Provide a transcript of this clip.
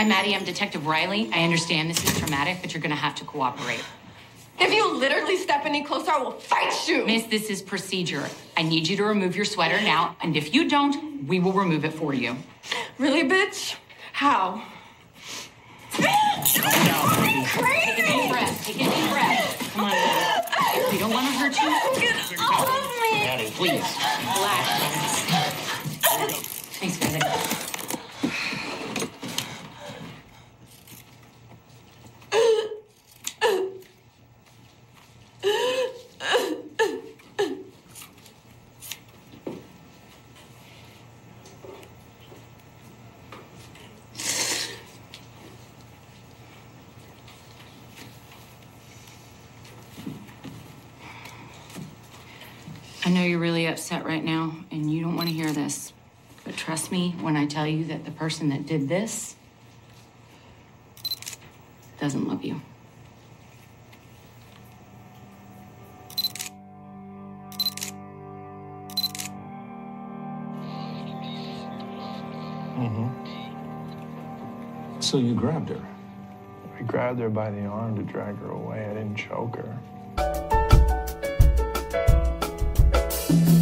Hi, Maddy. I'm Detective Riley. I understand this is traumatic, but you're going to have to cooperate. If you literally step any closer, I will fight you. Miss, this is procedure. I need you to remove your sweater now, and if you don't, we will remove it for you. Really, bitch? How? Down, baby. Take a deep breath. Take a deep breath. Come on, baby. We don't want to hurt you. Get off of me. Maddy, please. Relax. Thanks, baby. I know you're really upset right now, and you don't want to hear this. But trust me when I tell you that the person that did this doesn't love you. Mm-hmm. So you grabbed her. I grabbed her by the arm to drag her away. I didn't choke her. Thank you.